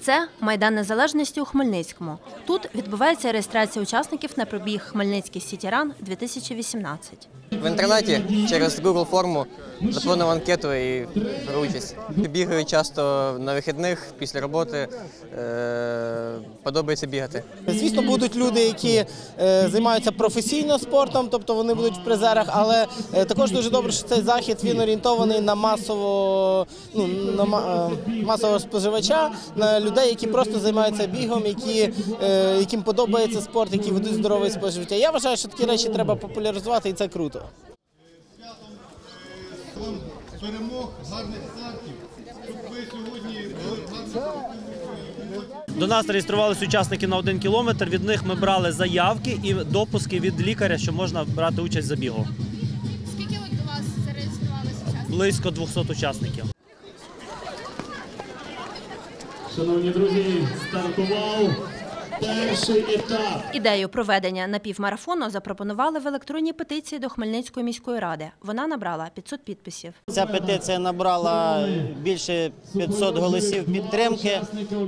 Це майдан незалежності у Хмельницькому. Тут відбувається реєстрація учасників на пробіг Хмельницький City Run 2018. В інтернеті через Google форму заповнив анкету і беру участь. Бігаю часто на вихідних після роботи. Е, подобається бігати. Звісно, будуть люди, які е, займаються професійно спортом, тобто вони будуть в призерах, але е, також дуже добре, що цей захід він орієнтований на масово, ну, на масового споживача, на людей, які просто займаються бігом, які, е, яким подобається спорт, які ведуть здоровий спосіб життя. Я вважаю, що такі речі треба популяризувати, і це круто. перемог, гарних стартів, ви сьогодні. До нас реєструвалися учасники на один кілометр. Від них ми брали заявки і допуски від лікаря, що можна брати участь в забігу. Скільки у вас зареєструвалося учасників? Близько 200 учасників. Шановні друзі, стартував перший етап. Ідею проведення напівмарафону запропонували в електронній петиції до Хмельницької міської ради. Вона набрала 500 підписів. Ця петиція набрала більше 500 голосів підтримки.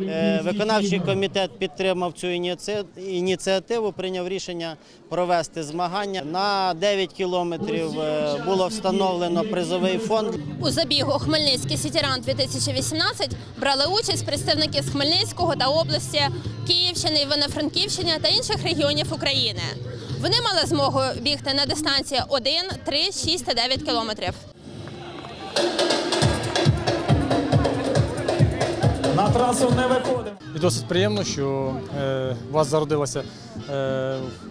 Е, Виконавчий комітет підтримав цю ініці- ініціативу, прийняв рішення провести змагання. На 9 кілометрів е, було встановлено призовий фонд. У забігу Хмельницький City Run 2018 брали участь представники з Хмельницького та області, Київщини, Івано-Франківщини та інших регіонів України. Вони мали змогу бігти на дистанції 1, 3, 6 та 9 кілометрів. На трасу не виходимо. І досить приємно, що е, у вас зародилася е,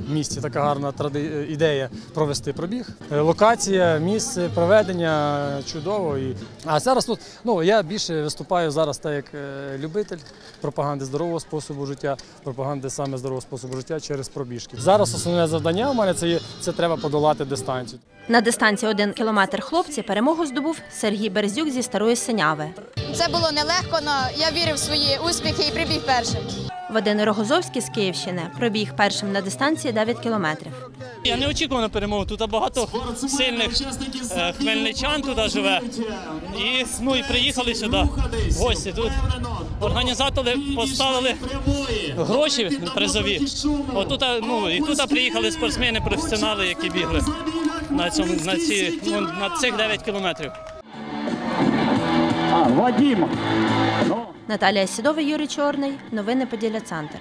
в місті така гарна тради... ідея провести пробіг. Е, локація, місце проведення чудово. І... А зараз тут ну, я більше виступаю зараз так як е, любитель пропаганди здорового способу життя, пропаганди саме здорового способу життя через пробіжки. Зараз основне завдання у мене це є це треба подолати дистанцію. На дистанції 1 кілометр хлопці перемогу здобув Сергій Березюк зі Старої Синяви. Це було нелегко, але я вірив в свої успіхи і прибіг першим. Вадим Рогозовський з Київщини пробіг першим на дистанції 9 кілометрів. Я не очікував на перемогу. Тут багато сильних е, хмельничан тут живе. І, ну, і приїхали сюди. Гості тут. Організатори поставили гроші призові. Отут, ну, і тут приїхали спортсмени, професіонали, які бігли на, цьому, на, ці, ну, на цих 9 кілометрів. Вадим. Наталія Сідова, Юрій Чорний. Новини Поділля Центр.